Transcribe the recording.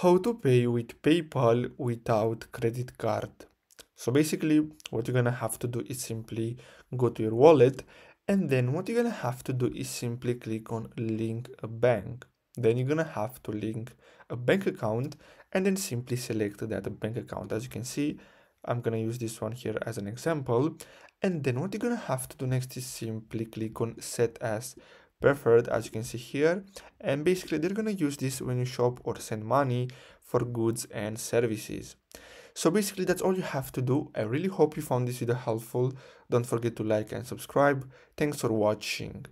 how to pay with PayPal without credit card. So basically what you're gonna have to do is simply go to your wallet and then what you're gonna have to do is simply click on link a bank. Then you're gonna have to link a bank account and then simply select that bank account. As you can see, I'm gonna use this one here as an example. And then what you're gonna have to do next is simply click on set as preferred as you can see here. And basically they're going to use this when you shop or send money for goods and services. So basically that's all you have to do. I really hope you found this video helpful. Don't forget to like and subscribe. Thanks for watching